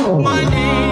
Oh. My name